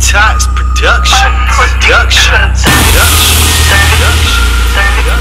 Tots Production. Production. Production. Production.